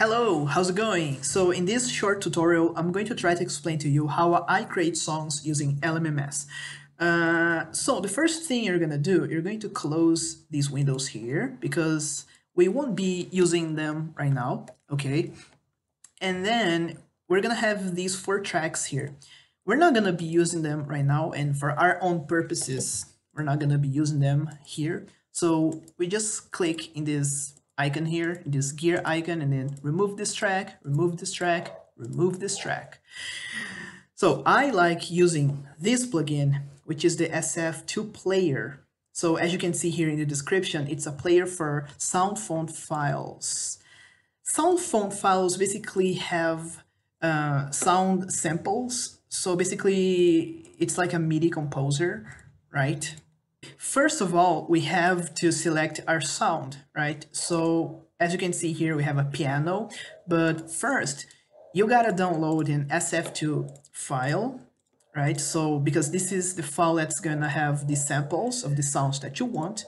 Hello, how's it going? So in this short tutorial, I'm going to try to explain to you how I create songs using LMMS. Uh, so the first thing you're gonna do, you're going to close these windows here because we won't be using them right now, okay? And then we're gonna have these four tracks here. We're not gonna be using them right now and for our own purposes, we're not gonna be using them here. So we just click in this icon here, this gear icon, and then remove this track, remove this track, remove this track. So I like using this plugin, which is the SF2 player. So as you can see here in the description, it's a player for sound font files. Sound font files basically have uh, sound samples. So basically it's like a MIDI composer, right? First of all, we have to select our sound, right? So as you can see here, we have a piano, but first you gotta download an SF2 file, right? So because this is the file that's gonna have the samples of the sounds that you want.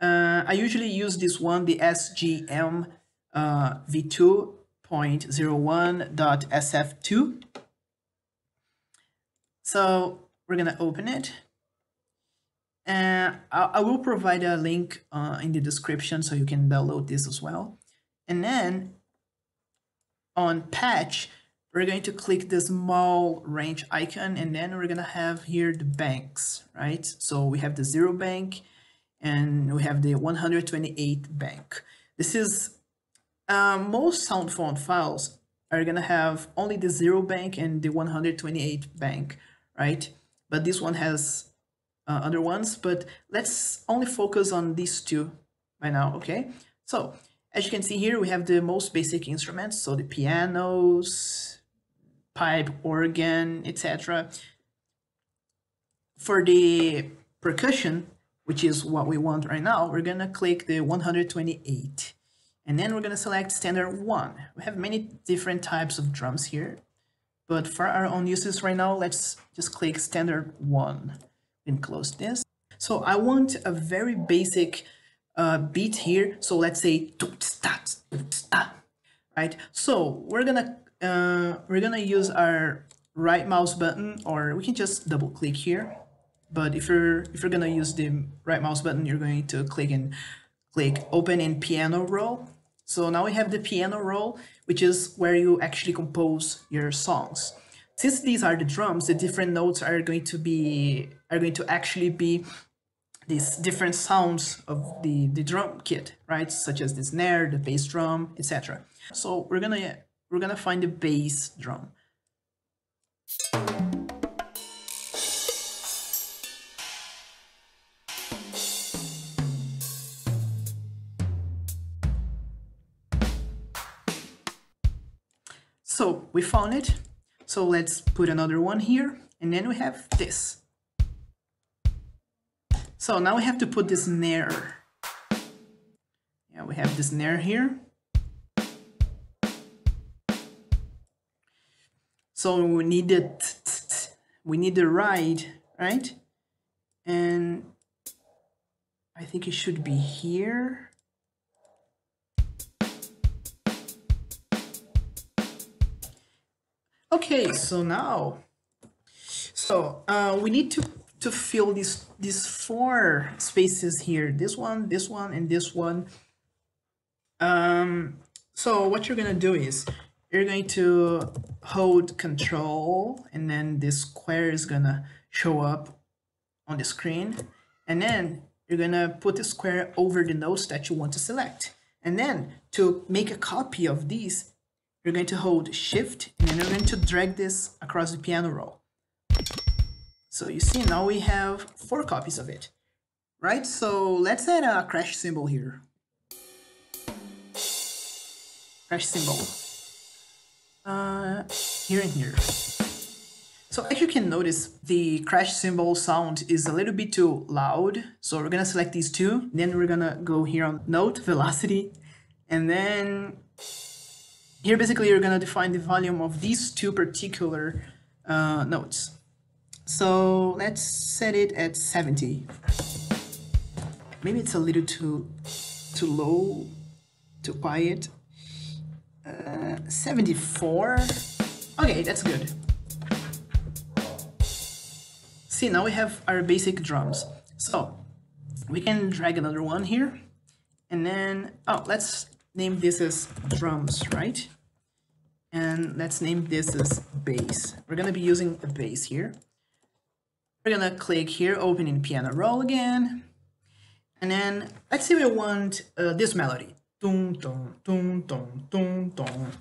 Uh, I usually use this one, the SGM uh, v2.01.sf2. So we're gonna open it and I, I will provide a link uh, in the description so you can download this as well. And then on patch, we're going to click the small range icon and then we're going to have here the banks, right? So we have the zero bank and we have the 128 bank. This is uh, most sound font files are going to have only the zero bank and the 128 bank, right? But this one has uh, other ones, but let's only focus on these two by now, okay? So, as you can see here, we have the most basic instruments, so the pianos, pipe, organ, etc. For the percussion, which is what we want right now, we're gonna click the 128. And then we're gonna select standard one. We have many different types of drums here, but for our own uses right now, let's just click standard one and close this. So I want a very basic uh, beat here. So let's say right. So we're gonna uh, we're gonna use our right mouse button, or we can just double click here. But if you're if you're gonna use the right mouse button, you're going to click and click open in piano roll. So now we have the piano roll, which is where you actually compose your songs since these are the drums, the different notes are going to be are going to actually be these different sounds of the the drum kit, right? Such as the snare, the bass drum, etc. So we're gonna we're gonna find the bass drum. So we found it. So let's put another one here, and then we have this. So now we have to put this snare. Yeah, we have this snare here. So we need it. We need the ride, right? And I think it should be here. Okay, so now, so uh, we need to to fill these these four spaces here. This one, this one, and this one. Um, so what you're gonna do is you're going to hold Control, and then this square is gonna show up on the screen, and then you're gonna put the square over the notes that you want to select. And then to make a copy of these, you're going to hold shift and then you're going to drag this across the piano roll. So you see now we have four copies of it, right? So let's add a crash cymbal here. Crash cymbal. Uh, here and here. So as you can notice, the crash cymbal sound is a little bit too loud. So we're gonna select these two. Then we're gonna go here on note, velocity, and then here, basically, you're going to define the volume of these two particular uh, notes. So let's set it at 70. Maybe it's a little too, too low, too quiet. Uh, 74. Okay, that's good. See, now we have our basic drums. So we can drag another one here. And then, oh, let's name this as drums, right? And let's name this as bass. We're gonna be using a bass here. We're gonna click here, opening piano roll again. And then let's say we want uh, this melody. Dun, dun, dun, dun, dun, dun.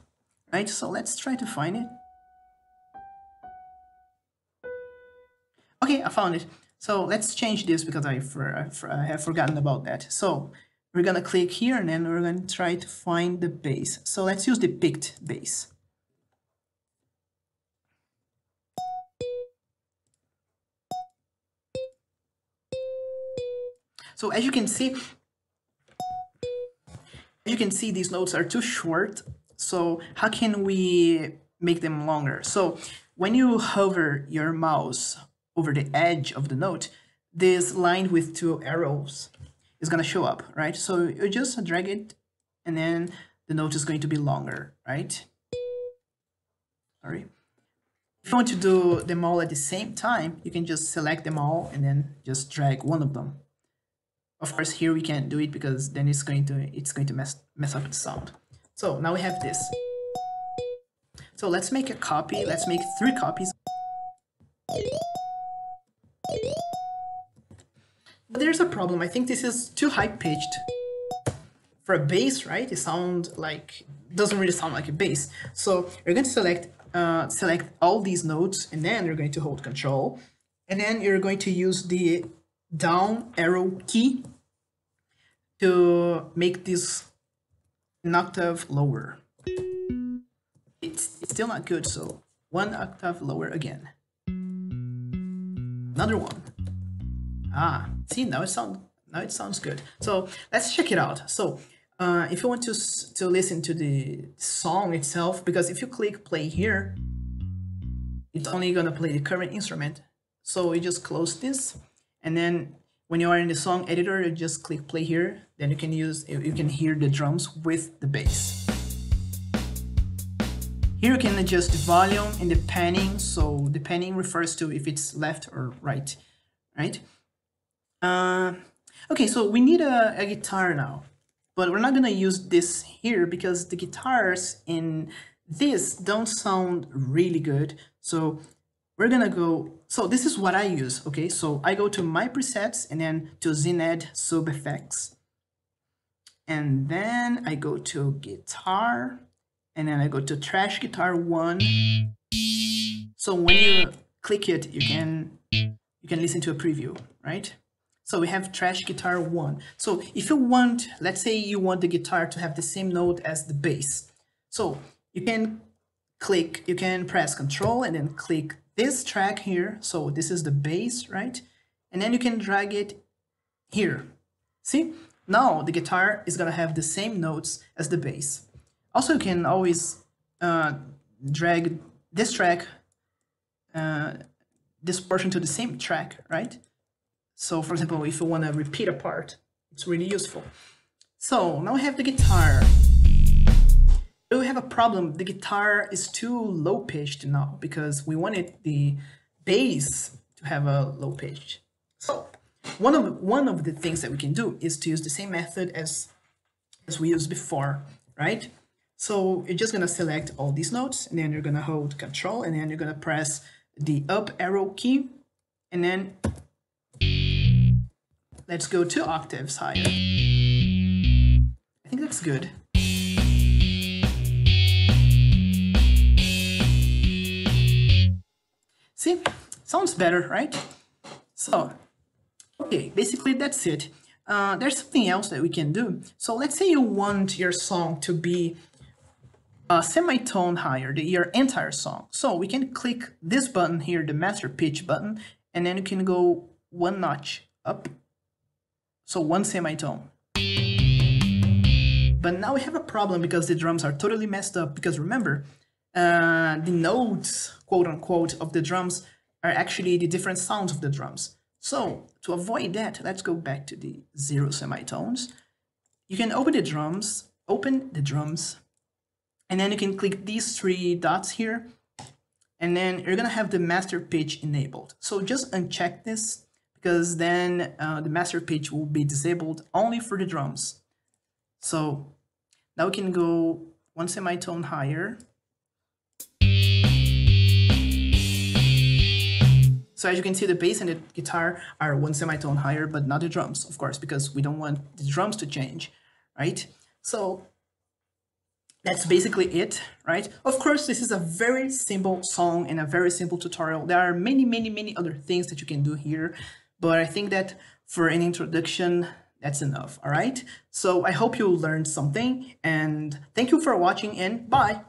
Right, so let's try to find it. Okay, I found it. So let's change this because I, for, I have forgotten about that. So we're gonna click here and then we're gonna try to find the bass. So let's use the picked bass. So as you can see, you can see these notes are too short. So how can we make them longer? So when you hover your mouse over the edge of the note, this line with two arrows is going to show up, right? So you just drag it and then the note is going to be longer, right? Sorry. If you want to do them all at the same time, you can just select them all and then just drag one of them. Of course, here we can't do it because then it's going to it's going to mess mess up the sound. So now we have this. So let's make a copy. Let's make three copies. But there's a problem. I think this is too high pitched for a bass, right? It sounds like doesn't really sound like a bass. So you're going to select uh, select all these notes, and then you're going to hold Control, and then you're going to use the down arrow key to make this an octave lower. It's, it's still not good, so one octave lower again. Another one. Ah, see now it sounds now it sounds good. So let's check it out. So uh, if you want to to listen to the song itself, because if you click play here, it's only gonna play the current instrument. So you just close this and then when you are in the song editor, you just click play here. Then you can use, you can hear the drums with the bass. Here you can adjust the volume and the panning. So the panning refers to if it's left or right, right? Uh, okay, so we need a, a guitar now, but we're not gonna use this here because the guitars in this don't sound really good. So we're gonna go, so this is what I use, okay? So I go to my presets and then to ZynAddSubFX. And then I go to guitar and then I go to trash guitar one. So when you click it, you can, you can listen to a preview, right? So we have trash guitar one. So if you want, let's say you want the guitar to have the same note as the bass. So you can click, you can press control and then click this track here. So this is the bass, right? And then you can drag it here. See? Now the guitar is gonna have the same notes as the bass. Also, you can always uh, drag this track, uh, this portion to the same track, right? So for example, if you wanna repeat a part, it's really useful. So now we have the guitar we have a problem. The guitar is too low pitched now because we wanted the bass to have a low pitch. So one of one of the things that we can do is to use the same method as as we used before, right? So you're just gonna select all these notes and then you're gonna hold control and then you're gonna press the up arrow key and then let's go two octaves higher. I think that's good. See, sounds better, right? So, okay, basically that's it. Uh, there's something else that we can do. So let's say you want your song to be a semitone higher, the, your entire song. So we can click this button here, the master pitch button, and then you can go one notch up. So one semitone. But now we have a problem because the drums are totally messed up because remember, uh, the notes, quote unquote, of the drums are actually the different sounds of the drums. So to avoid that, let's go back to the zero semitones. You can open the drums, open the drums, And then you can click these three dots here. And then you're gonna have the master pitch enabled. So just uncheck this because then uh, the master pitch will be disabled only for the drums. So now we can go one semitone higher. So as you can see, the bass and the guitar are one semitone higher, but not the drums, of course, because we don't want the drums to change, right? So that's basically it, right? Of course, this is a very simple song and a very simple tutorial. There are many, many, many other things that you can do here, but I think that for an introduction, that's enough, all right? So I hope you learned something and thank you for watching and bye.